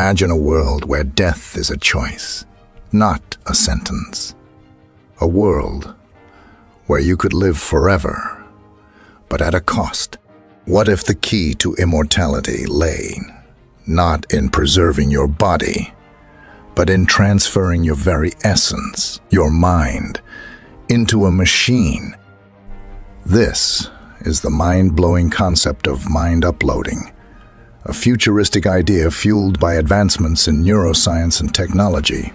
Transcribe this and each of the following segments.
Imagine a world where death is a choice, not a sentence. A world where you could live forever, but at a cost. What if the key to immortality lay not in preserving your body, but in transferring your very essence, your mind, into a machine? This is the mind-blowing concept of mind uploading, a futuristic idea fueled by advancements in neuroscience and technology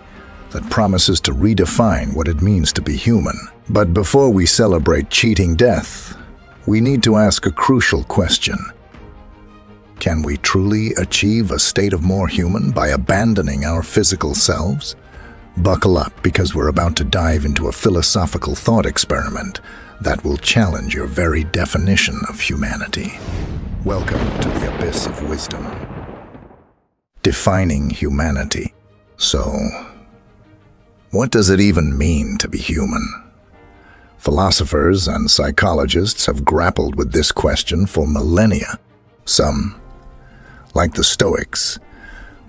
that promises to redefine what it means to be human. But before we celebrate cheating death, we need to ask a crucial question. Can we truly achieve a state of more human by abandoning our physical selves? Buckle up because we're about to dive into a philosophical thought experiment that will challenge your very definition of humanity. Welcome to the Abyss of Wisdom. Defining humanity. So, what does it even mean to be human? Philosophers and psychologists have grappled with this question for millennia. Some, like the Stoics,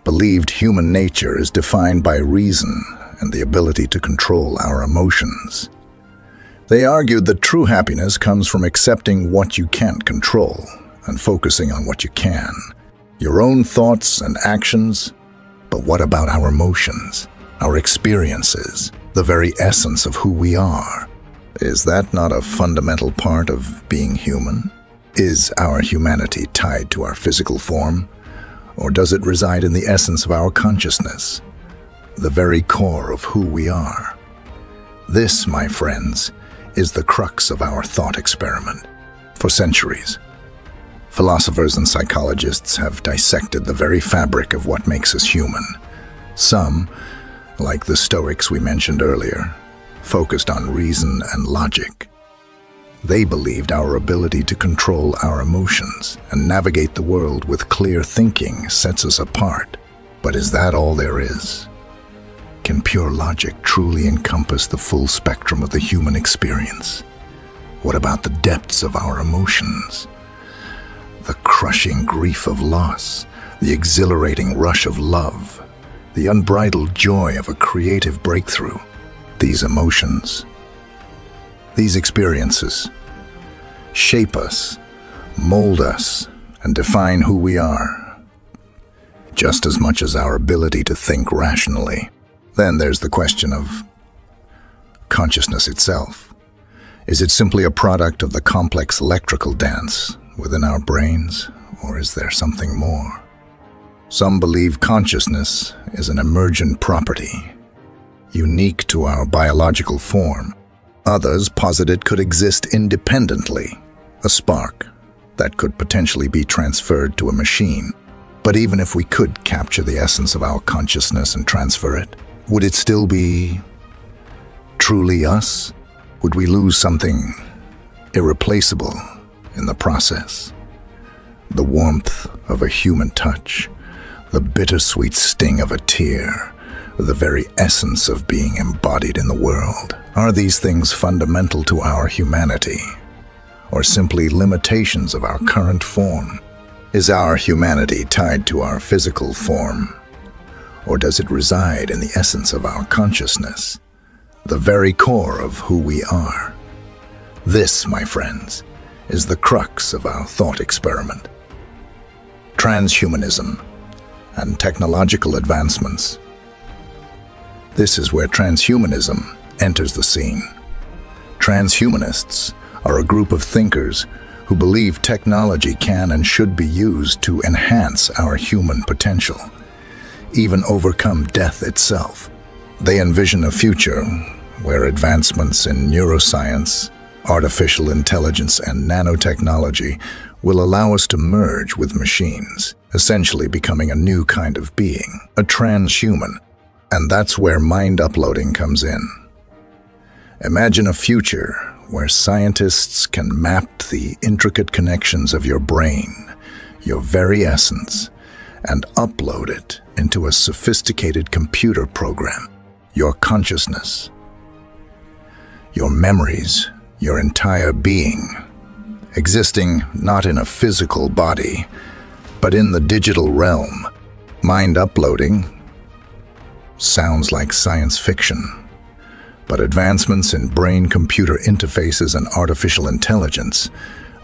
believed human nature is defined by reason and the ability to control our emotions. They argued that true happiness comes from accepting what you can't control and focusing on what you can. Your own thoughts and actions, but what about our emotions, our experiences, the very essence of who we are? Is that not a fundamental part of being human? Is our humanity tied to our physical form? Or does it reside in the essence of our consciousness, the very core of who we are? This, my friends, is the crux of our thought experiment. For centuries, philosophers and psychologists have dissected the very fabric of what makes us human. Some, like the Stoics we mentioned earlier, focused on reason and logic. They believed our ability to control our emotions and navigate the world with clear thinking sets us apart. But is that all there is? Can pure logic truly encompass the full spectrum of the human experience? What about the depths of our emotions? The crushing grief of loss, the exhilarating rush of love, the unbridled joy of a creative breakthrough. These emotions, these experiences, shape us, mold us, and define who we are, just as much as our ability to think rationally. Then there's the question of consciousness itself. Is it simply a product of the complex electrical dance within our brains, or is there something more? Some believe consciousness is an emergent property, unique to our biological form. Others posit it could exist independently, a spark that could potentially be transferred to a machine. But even if we could capture the essence of our consciousness and transfer it, would it still be truly us? Would we lose something irreplaceable in the process? The warmth of a human touch, the bittersweet sting of a tear, the very essence of being embodied in the world. Are these things fundamental to our humanity, or simply limitations of our current form? Is our humanity tied to our physical form? or does it reside in the essence of our consciousness, the very core of who we are? This, my friends, is the crux of our thought experiment. Transhumanism and technological advancements. This is where transhumanism enters the scene. Transhumanists are a group of thinkers who believe technology can and should be used to enhance our human potential even overcome death itself. They envision a future where advancements in neuroscience, artificial intelligence, and nanotechnology will allow us to merge with machines, essentially becoming a new kind of being, a transhuman. And that's where mind uploading comes in. Imagine a future where scientists can map the intricate connections of your brain, your very essence, and upload it into a sophisticated computer program. Your consciousness, your memories, your entire being, existing not in a physical body, but in the digital realm. Mind uploading sounds like science fiction, but advancements in brain-computer interfaces and artificial intelligence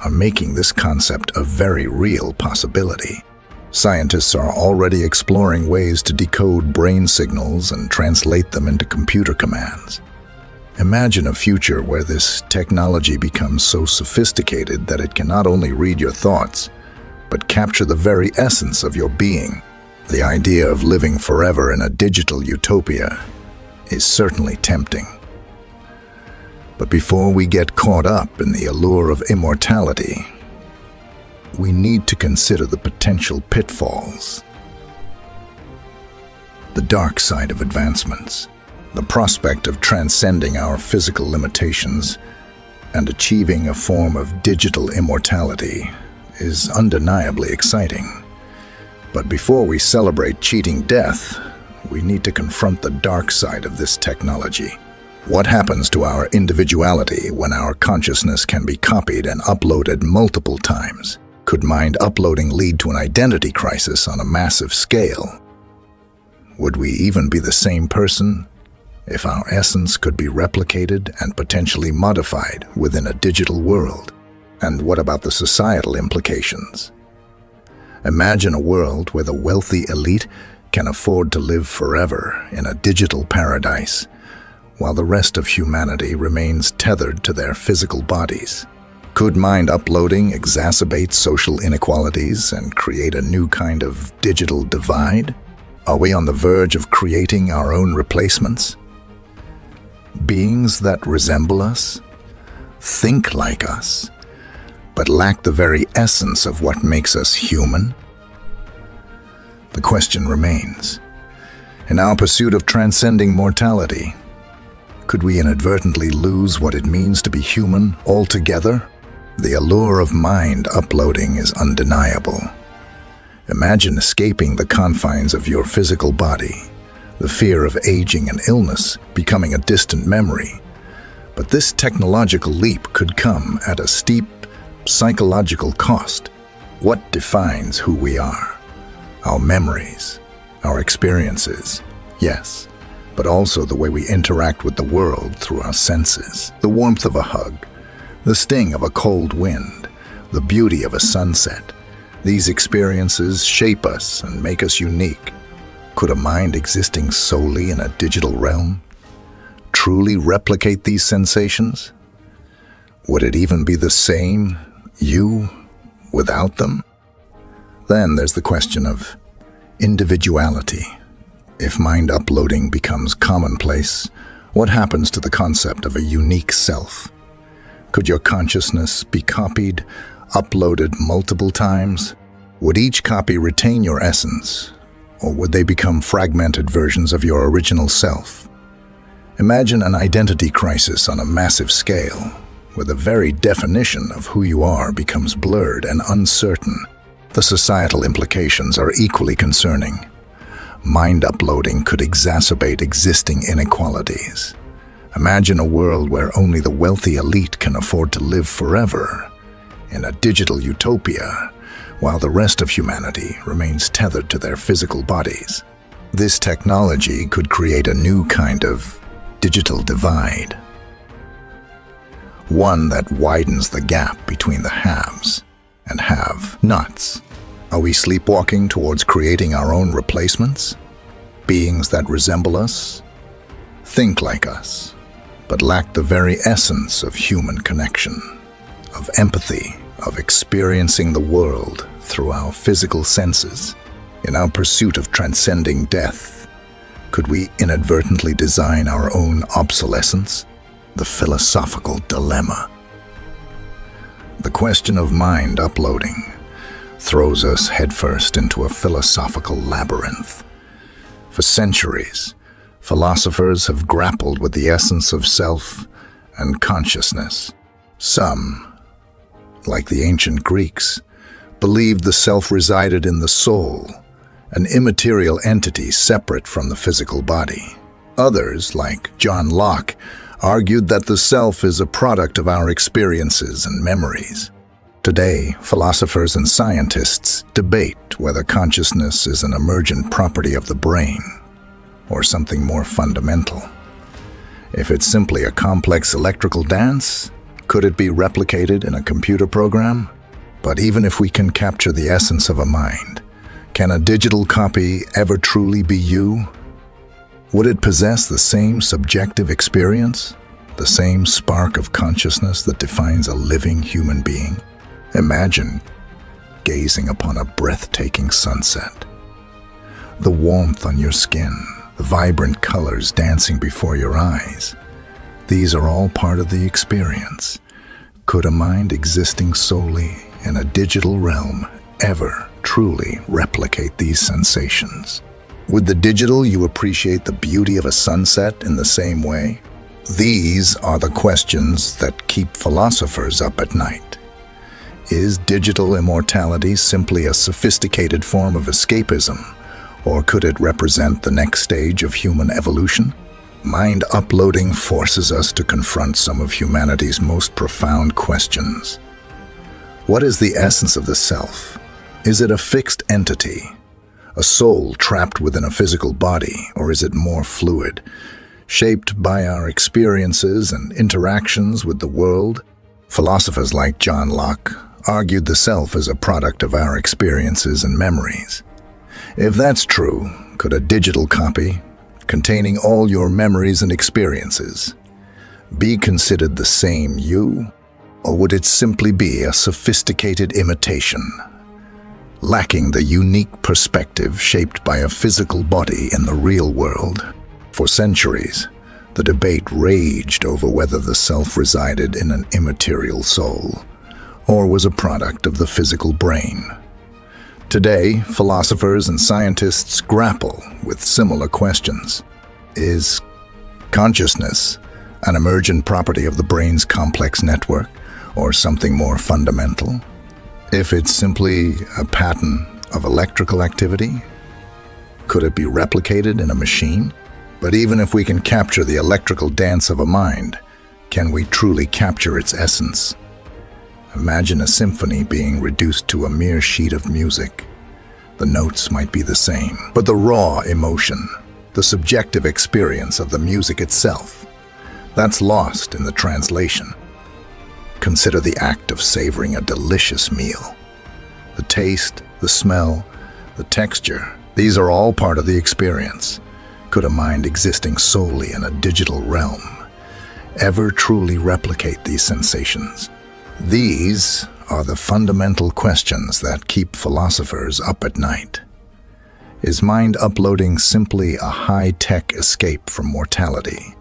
are making this concept a very real possibility. Scientists are already exploring ways to decode brain signals and translate them into computer commands. Imagine a future where this technology becomes so sophisticated that it can not only read your thoughts, but capture the very essence of your being. The idea of living forever in a digital utopia is certainly tempting. But before we get caught up in the allure of immortality, we need to consider the potential pitfalls. The dark side of advancements, the prospect of transcending our physical limitations and achieving a form of digital immortality is undeniably exciting. But before we celebrate cheating death, we need to confront the dark side of this technology. What happens to our individuality when our consciousness can be copied and uploaded multiple times? Could mind uploading lead to an identity crisis on a massive scale? Would we even be the same person if our essence could be replicated and potentially modified within a digital world? And what about the societal implications? Imagine a world where the wealthy elite can afford to live forever in a digital paradise, while the rest of humanity remains tethered to their physical bodies. Could mind uploading exacerbate social inequalities and create a new kind of digital divide? Are we on the verge of creating our own replacements? Beings that resemble us, think like us, but lack the very essence of what makes us human? The question remains. In our pursuit of transcending mortality, could we inadvertently lose what it means to be human altogether? The allure of mind uploading is undeniable. Imagine escaping the confines of your physical body, the fear of aging and illness becoming a distant memory. But this technological leap could come at a steep psychological cost. What defines who we are? Our memories, our experiences, yes, but also the way we interact with the world through our senses. The warmth of a hug, the sting of a cold wind, the beauty of a sunset. These experiences shape us and make us unique. Could a mind existing solely in a digital realm truly replicate these sensations? Would it even be the same, you, without them? Then there's the question of individuality. If mind uploading becomes commonplace, what happens to the concept of a unique self? Could your consciousness be copied, uploaded multiple times? Would each copy retain your essence, or would they become fragmented versions of your original self? Imagine an identity crisis on a massive scale, where the very definition of who you are becomes blurred and uncertain. The societal implications are equally concerning. Mind uploading could exacerbate existing inequalities. Imagine a world where only the wealthy elite can afford to live forever in a digital utopia, while the rest of humanity remains tethered to their physical bodies. This technology could create a new kind of digital divide. One that widens the gap between the haves and have-nots. Are we sleepwalking towards creating our own replacements? Beings that resemble us, think like us, but lack the very essence of human connection, of empathy, of experiencing the world through our physical senses. In our pursuit of transcending death, could we inadvertently design our own obsolescence? The philosophical dilemma. The question of mind uploading throws us headfirst into a philosophical labyrinth. For centuries, philosophers have grappled with the essence of self and consciousness. Some, like the ancient Greeks, believed the self resided in the soul, an immaterial entity separate from the physical body. Others, like John Locke, argued that the self is a product of our experiences and memories. Today, philosophers and scientists debate whether consciousness is an emergent property of the brain or something more fundamental. If it's simply a complex electrical dance, could it be replicated in a computer program? But even if we can capture the essence of a mind, can a digital copy ever truly be you? Would it possess the same subjective experience, the same spark of consciousness that defines a living human being? Imagine gazing upon a breathtaking sunset. The warmth on your skin, the vibrant colors dancing before your eyes. These are all part of the experience. Could a mind existing solely in a digital realm ever truly replicate these sensations? With the digital, you appreciate the beauty of a sunset in the same way? These are the questions that keep philosophers up at night. Is digital immortality simply a sophisticated form of escapism, or could it represent the next stage of human evolution? Mind uploading forces us to confront some of humanity's most profound questions. What is the essence of the self? Is it a fixed entity, a soul trapped within a physical body, or is it more fluid, shaped by our experiences and interactions with the world? Philosophers like John Locke argued the self as a product of our experiences and memories. If that's true, could a digital copy, containing all your memories and experiences, be considered the same you? Or would it simply be a sophisticated imitation lacking the unique perspective shaped by a physical body in the real world. For centuries, the debate raged over whether the self resided in an immaterial soul or was a product of the physical brain. Today, philosophers and scientists grapple with similar questions. Is consciousness an emergent property of the brain's complex network or something more fundamental? If it's simply a pattern of electrical activity, could it be replicated in a machine? But even if we can capture the electrical dance of a mind, can we truly capture its essence? Imagine a symphony being reduced to a mere sheet of music. The notes might be the same, but the raw emotion, the subjective experience of the music itself, that's lost in the translation. Consider the act of savoring a delicious meal. The taste, the smell, the texture, these are all part of the experience. Could a mind existing solely in a digital realm ever truly replicate these sensations? These are the fundamental questions that keep philosophers up at night. Is mind uploading simply a high-tech escape from mortality?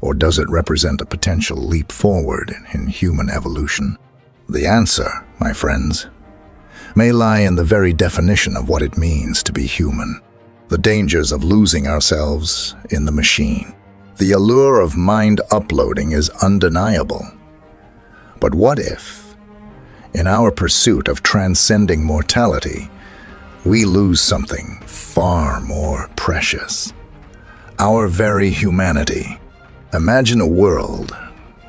Or does it represent a potential leap forward in human evolution? The answer, my friends, may lie in the very definition of what it means to be human. The dangers of losing ourselves in the machine. The allure of mind uploading is undeniable. But what if, in our pursuit of transcending mortality, we lose something far more precious? Our very humanity. Imagine a world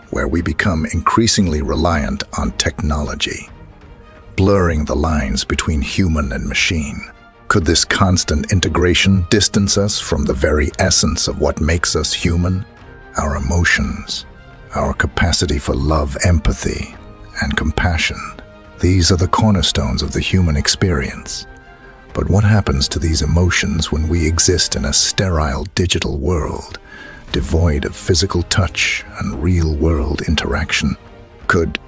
where we become increasingly reliant on technology, blurring the lines between human and machine. Could this constant integration distance us from the very essence of what makes us human? Our emotions, our capacity for love, empathy, and compassion. These are the cornerstones of the human experience. But what happens to these emotions when we exist in a sterile digital world devoid of physical touch and real-world interaction? Could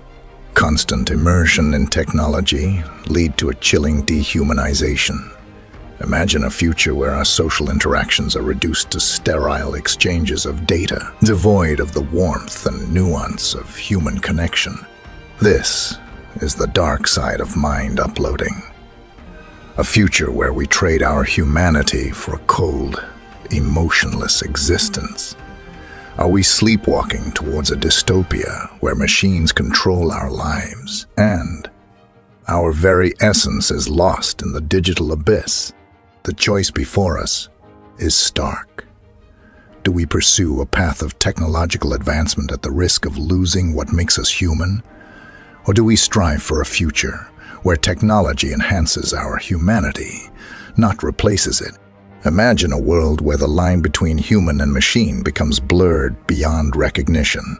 constant immersion in technology lead to a chilling dehumanization? Imagine a future where our social interactions are reduced to sterile exchanges of data, devoid of the warmth and nuance of human connection. This is the dark side of mind uploading. A future where we trade our humanity for cold, emotionless existence? Are we sleepwalking towards a dystopia where machines control our lives and our very essence is lost in the digital abyss? The choice before us is stark. Do we pursue a path of technological advancement at the risk of losing what makes us human? Or do we strive for a future where technology enhances our humanity, not replaces it? Imagine a world where the line between human and machine becomes blurred beyond recognition.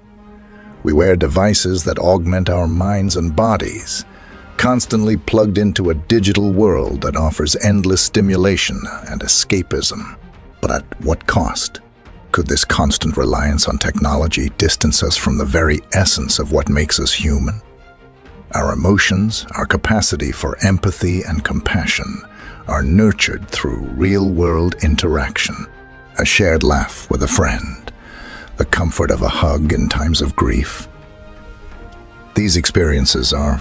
We wear devices that augment our minds and bodies, constantly plugged into a digital world that offers endless stimulation and escapism. But at what cost? Could this constant reliance on technology distance us from the very essence of what makes us human? Our emotions, our capacity for empathy and compassion, are nurtured through real-world interaction. A shared laugh with a friend, the comfort of a hug in times of grief. These experiences are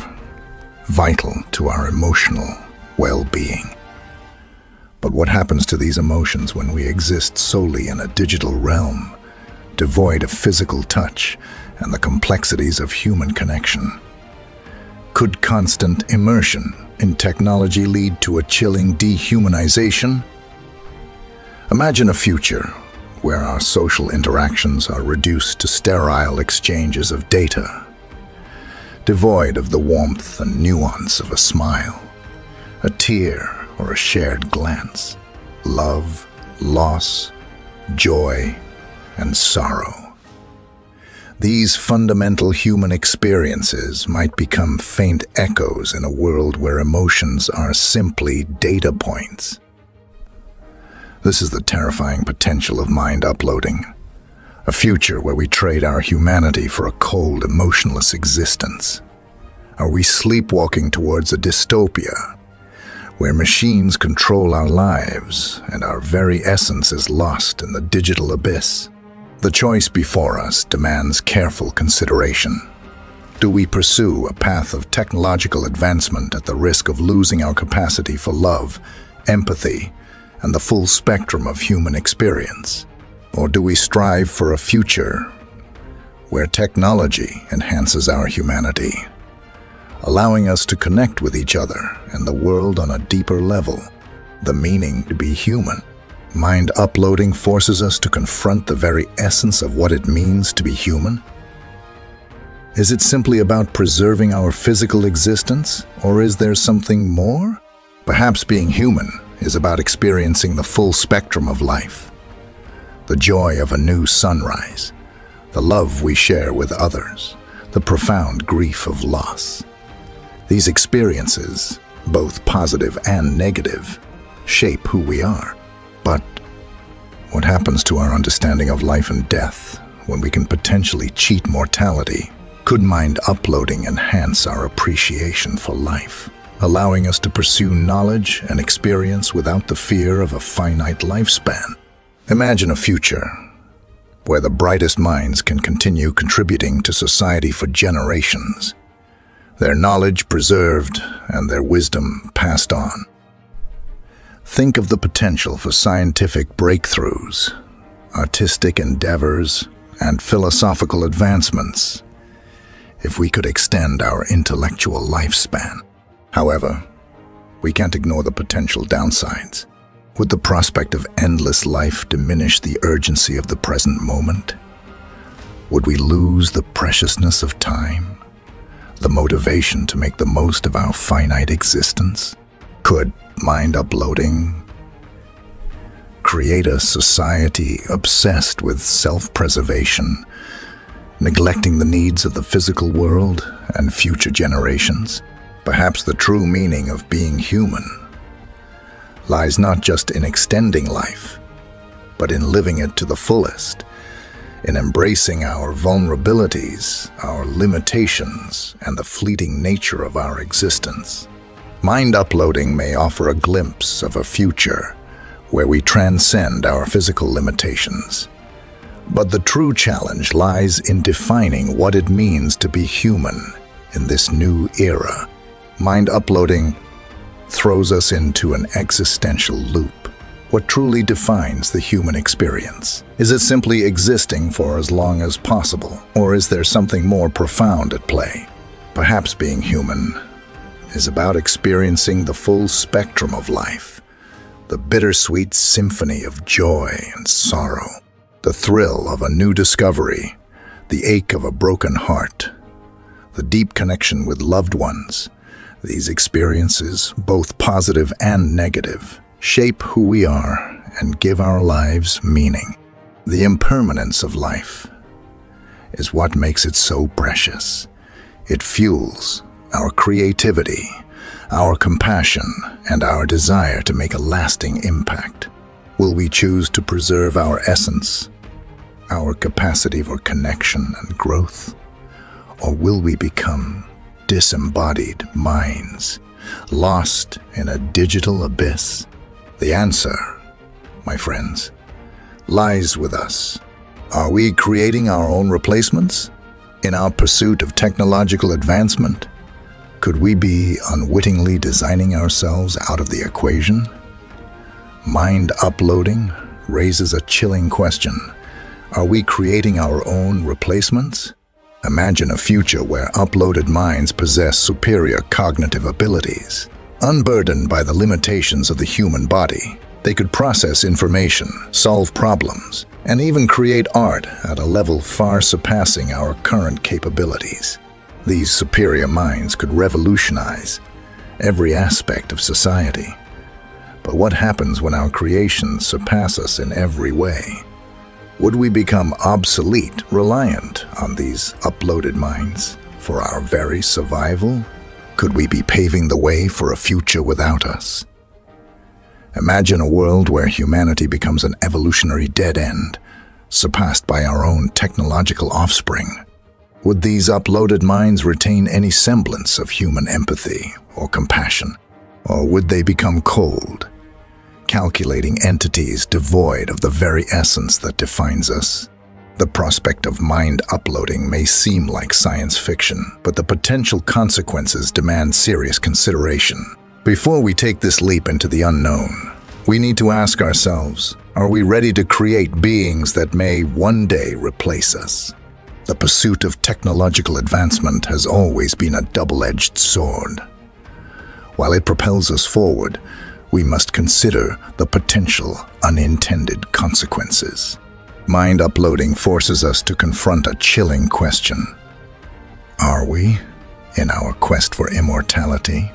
vital to our emotional well-being. But what happens to these emotions when we exist solely in a digital realm, devoid of physical touch and the complexities of human connection? Could constant immersion in technology lead to a chilling dehumanization? Imagine a future where our social interactions are reduced to sterile exchanges of data, devoid of the warmth and nuance of a smile, a tear or a shared glance, love, loss, joy, and sorrow. These fundamental human experiences might become faint echoes in a world where emotions are simply data points. This is the terrifying potential of mind uploading. A future where we trade our humanity for a cold, emotionless existence. Are we sleepwalking towards a dystopia where machines control our lives and our very essence is lost in the digital abyss? The choice before us demands careful consideration. Do we pursue a path of technological advancement at the risk of losing our capacity for love, empathy, and the full spectrum of human experience? Or do we strive for a future where technology enhances our humanity, allowing us to connect with each other and the world on a deeper level, the meaning to be human? Mind uploading forces us to confront the very essence of what it means to be human? Is it simply about preserving our physical existence, or is there something more? Perhaps being human is about experiencing the full spectrum of life. The joy of a new sunrise, the love we share with others, the profound grief of loss. These experiences, both positive and negative, shape who we are. But what happens to our understanding of life and death when we can potentially cheat mortality? Could mind uploading enhance our appreciation for life? allowing us to pursue knowledge and experience without the fear of a finite lifespan. Imagine a future where the brightest minds can continue contributing to society for generations, their knowledge preserved and their wisdom passed on. Think of the potential for scientific breakthroughs, artistic endeavors, and philosophical advancements if we could extend our intellectual lifespan. However, we can't ignore the potential downsides. Would the prospect of endless life diminish the urgency of the present moment? Would we lose the preciousness of time? The motivation to make the most of our finite existence? Could mind uploading create a society obsessed with self-preservation, neglecting the needs of the physical world and future generations? Perhaps the true meaning of being human lies not just in extending life, but in living it to the fullest, in embracing our vulnerabilities, our limitations, and the fleeting nature of our existence. Mind uploading may offer a glimpse of a future where we transcend our physical limitations. But the true challenge lies in defining what it means to be human in this new era mind uploading throws us into an existential loop. What truly defines the human experience? Is it simply existing for as long as possible, or is there something more profound at play? Perhaps being human is about experiencing the full spectrum of life, the bittersweet symphony of joy and sorrow, the thrill of a new discovery, the ache of a broken heart, the deep connection with loved ones. These experiences, both positive and negative, shape who we are and give our lives meaning. The impermanence of life is what makes it so precious. It fuels our creativity, our compassion, and our desire to make a lasting impact. Will we choose to preserve our essence, our capacity for connection and growth? Or will we become disembodied minds, lost in a digital abyss? The answer, my friends, lies with us. Are we creating our own replacements? In our pursuit of technological advancement, could we be unwittingly designing ourselves out of the equation? Mind uploading raises a chilling question. Are we creating our own replacements? Imagine a future where uploaded minds possess superior cognitive abilities. Unburdened by the limitations of the human body, they could process information, solve problems, and even create art at a level far surpassing our current capabilities. These superior minds could revolutionize every aspect of society. But what happens when our creations surpass us in every way? Would we become obsolete, reliant on these uploaded minds for our very survival? Could we be paving the way for a future without us? Imagine a world where humanity becomes an evolutionary dead end, surpassed by our own technological offspring. Would these uploaded minds retain any semblance of human empathy or compassion? Or would they become cold, calculating entities devoid of the very essence that defines us? The prospect of mind uploading may seem like science fiction, but the potential consequences demand serious consideration. Before we take this leap into the unknown, we need to ask ourselves, are we ready to create beings that may one day replace us? The pursuit of technological advancement has always been a double-edged sword. While it propels us forward, we must consider the potential unintended consequences. Mind uploading forces us to confront a chilling question. Are we, in our quest for immortality,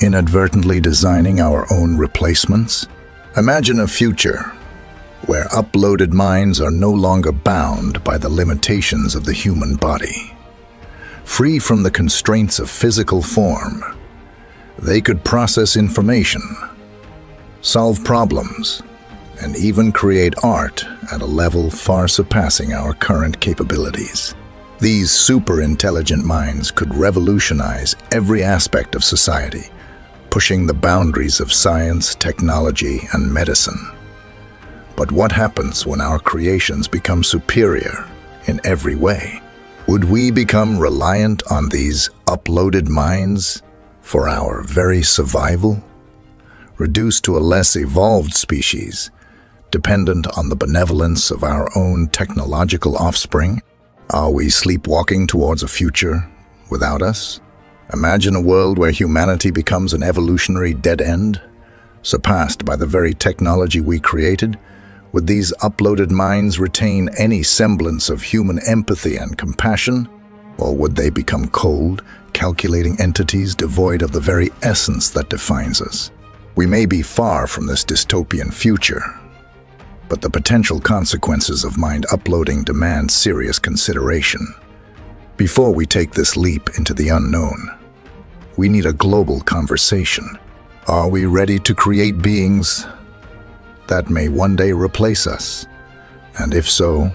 inadvertently designing our own replacements? Imagine a future where uploaded minds are no longer bound by the limitations of the human body. Free from the constraints of physical form, they could process information, solve problems, and even create art at a level far surpassing our current capabilities. These super-intelligent minds could revolutionize every aspect of society, pushing the boundaries of science, technology, and medicine. But what happens when our creations become superior in every way? Would we become reliant on these uploaded minds for our very survival? Reduced to a less evolved species, dependent on the benevolence of our own technological offspring? Are we sleepwalking towards a future without us? Imagine a world where humanity becomes an evolutionary dead end, surpassed by the very technology we created, would these uploaded minds retain any semblance of human empathy and compassion? Or would they become cold, calculating entities devoid of the very essence that defines us? We may be far from this dystopian future, but the potential consequences of mind uploading demand serious consideration. Before we take this leap into the unknown, we need a global conversation. Are we ready to create beings that may one day replace us? And if so,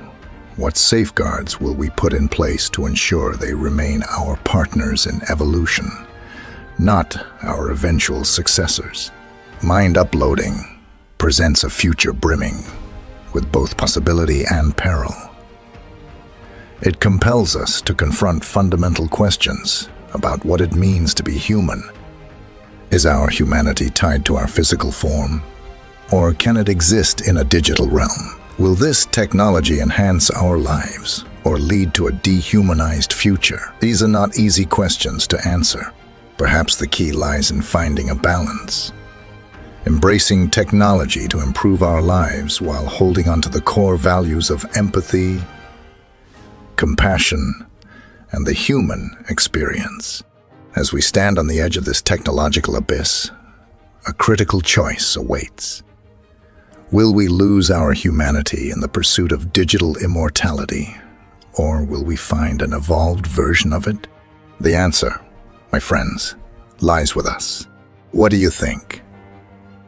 what safeguards will we put in place to ensure they remain our partners in evolution, not our eventual successors? Mind uploading presents a future brimming with both possibility and peril. It compels us to confront fundamental questions about what it means to be human. Is our humanity tied to our physical form, or can it exist in a digital realm? Will this technology enhance our lives or lead to a dehumanized future? These are not easy questions to answer. Perhaps the key lies in finding a balance. Embracing technology to improve our lives while holding onto the core values of empathy, compassion, and the human experience. As we stand on the edge of this technological abyss, a critical choice awaits. Will we lose our humanity in the pursuit of digital immortality, or will we find an evolved version of it? The answer, my friends, lies with us. What do you think?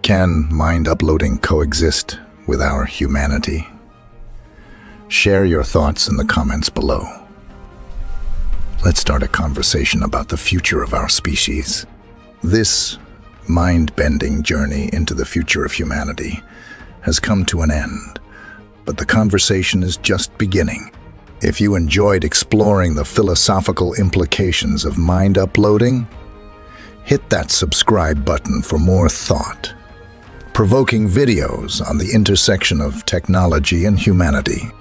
Can mind uploading coexist with our humanity? Share your thoughts in the comments below. Let's start a conversation about the future of our species. This mind-bending journey into the future of humanity has come to an end, but the conversation is just beginning. If you enjoyed exploring the philosophical implications of mind uploading, hit that subscribe button for more thought. Provoking videos on the intersection of technology and humanity.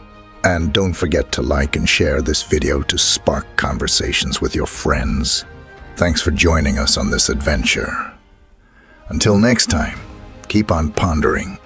And don't forget to like and share this video to spark conversations with your friends. Thanks for joining us on this adventure. Until next time, keep on pondering